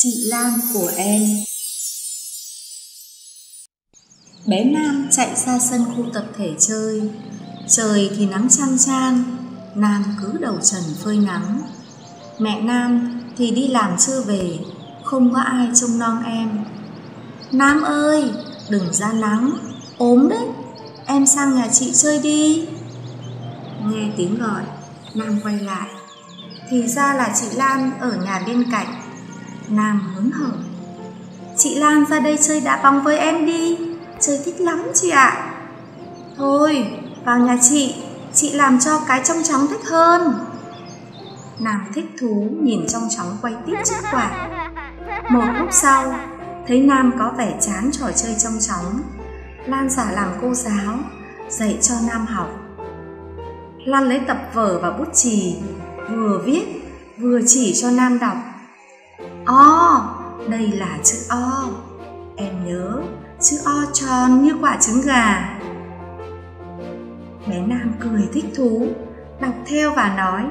Chị Lan của em. Bé Nam chạy ra sân khu tập thể chơi. Trời thì nắng chang chang, Nam cứ đầu trần phơi nắng. Mẹ Nam thì đi làm chưa về, Không có ai trông non em. Nam ơi, đừng ra nắng, ốm đấy. Em sang nhà chị chơi đi. Nghe tiếng gọi, nam quay lại. Thì ra là chị lan ở nhà bên cạnh nam hớn hở. Chị lan ra đây chơi đá bóng với em đi. Chơi thích lắm chị ạ. À. thôi, vào nhà chị. Chị làm cho cái trong chóng thích hơn. Nam thích thú nhìn trong chóng quay tiếp chiếc quạt. Một lúc sau, thấy nam có vẻ chán trò chơi trong chóng. Lan giả làm cô giáo, dạy cho nam học. Lan lấy tập vở và bút chì, vừa viết, vừa chỉ cho nam đọc o, đây là chữ o. Em nhớ, chữ o tròn như quả trứng gà. Bé nam cười thích thú, đọc theo và nói,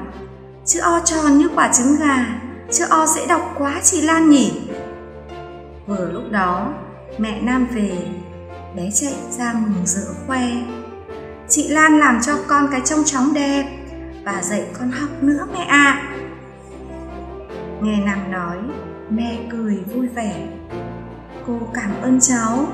chữ o tròn như quả trứng gà, chữ o dễ đọc quá chị lan nhỉ. Vừa lúc đó, mẹ nam về, bé chạy ra mừng rỡ khoe, chị lan làm cho con cái trông chóng đẹp và dạy con học nữa mẹ ạ. À. nghe nam nói mẹ cười vui vẻ. Cô cảm ơn cháu.